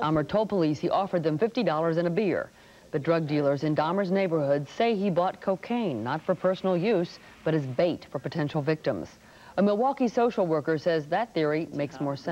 Dahmer told police he offered them $50 and a beer. The drug dealers in Dahmer's neighborhood say he bought cocaine, not for personal use, but as bait for potential victims. A Milwaukee social worker says that theory makes more sense.